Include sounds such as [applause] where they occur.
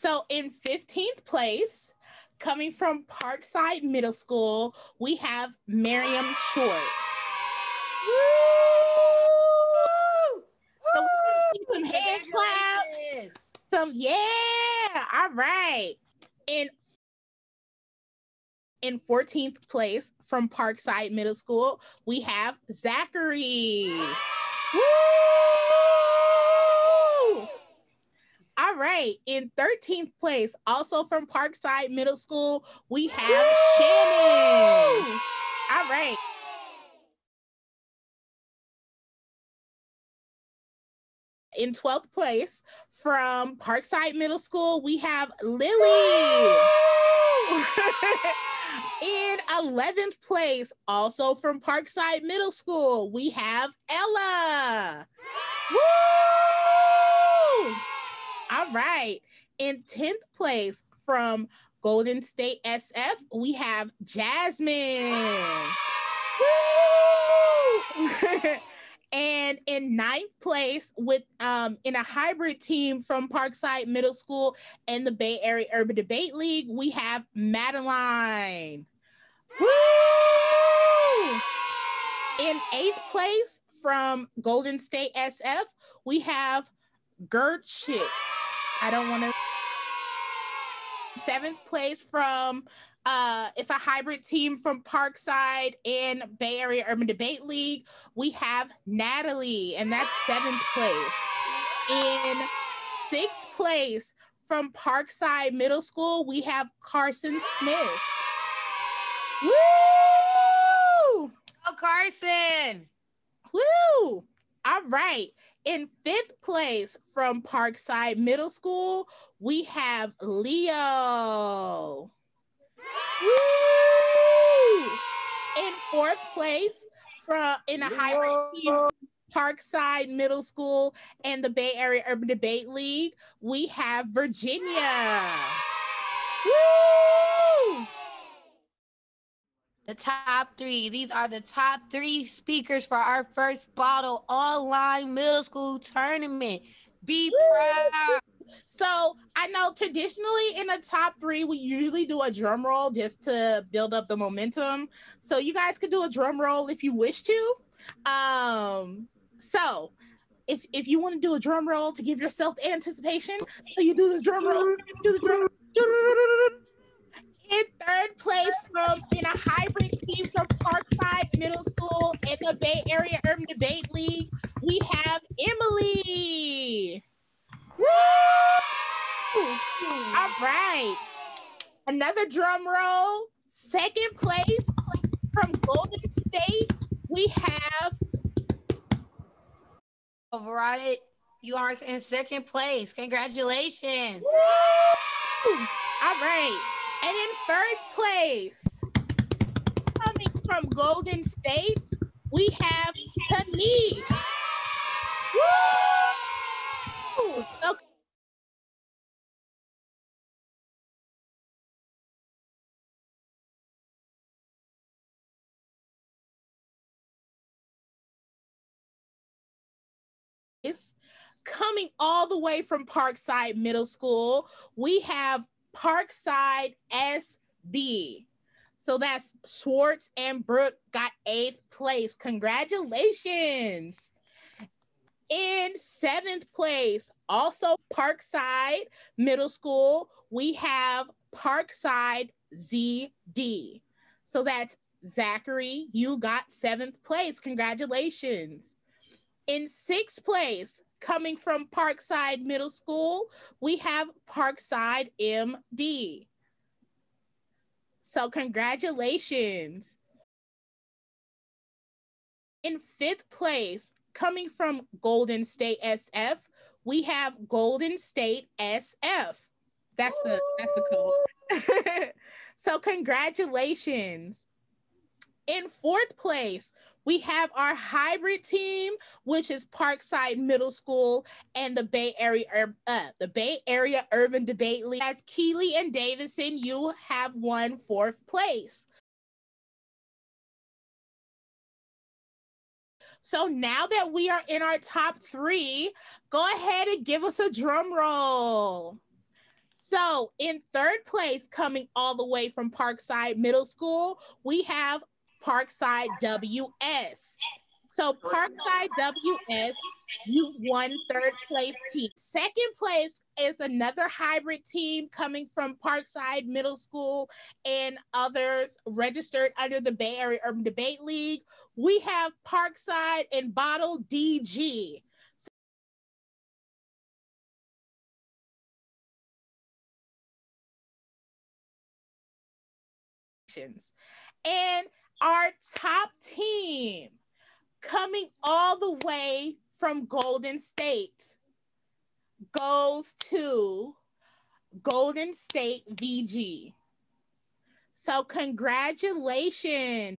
So in 15th place, coming from Parkside Middle School, we have Miriam Schwartz. Woo! So some hand claps. Some yeah. All right. In in 14th place from Parkside Middle School, we have Zachary. Woo! All right. In 13th place, also from Parkside Middle School, we have Woo! Shannon. All right. In 12th place, from Parkside Middle School, we have Lily. [laughs] In 11th place, also from Parkside Middle School, we have Ella. Woo! All right. In 10th place, from Golden State SF, we have Jasmine. [laughs] And in ninth place, with um, in a hybrid team from Parkside Middle School and the Bay Area Urban Debate League, we have Madeline. Woo! In eighth place from Golden State SF, we have Gert Shit. I don't want to. Seventh place from uh, it's a hybrid team from Parkside and Bay Area Urban Debate League. We have Natalie, and that's seventh place. In sixth place from Parkside Middle School, we have Carson Smith. Woo! Oh, Carson! Woo! Right. In fifth place from Parkside Middle School, we have Leo. Woo! In fourth place from in a hybrid team Parkside Middle School and the Bay Area Urban Debate League, we have Virginia. Woo! The top three. These are the top three speakers for our first BAUDL online middle school tournament. Be proud. So I know traditionally in the top three, we usually do a drum roll just to build up the momentum. So you guys could do a drum roll if you wish to. Um, so if if you want to do a drum roll to give yourself anticipation, so you do this drum roll, do the drum. In third place from in a hybrid team from Parkside Middle School in the Bay Area Urban Debate League, we have Emily. Woo! All right. Another drum roll. Second place from Golden State, we have. All right. You are in second place. Congratulations. Woo! All right. And in first place, coming from Golden State, we have Tanish. Woo! So coming all the way from Parkside Middle School, we have Parkside SB. So that's Schwartz and Brooke got eighth place. Congratulations. In seventh place, also Parkside Middle School, we have Parkside ZD. So that's Zachary, you got seventh place. Congratulations. In sixth place, coming from Parkside Middle School, we have Parkside MD. So, congratulations. In fifth place, coming from Golden State SF, we have Golden State SF. That's the that's the code. [laughs] so congratulations. In fourth place, we have our hybrid team, which is Parkside Middle School and the Bay Area uh, the Bay Area Urban Debate League. As Keeley and Davidson, you have won fourth place. So now that we are in our top three, go ahead and give us a drum roll. So, in third place, coming all the way from Parkside Middle School, we have Parkside WS. So, Parkside WS, you won third place team. Second place is another hybrid team coming from Parkside Middle School and others registered under the Bay Area Urban Debate League. We have Parkside and BAUDL DG. And our top team coming all the way from Golden State goes to Golden State VG. So, congratulations.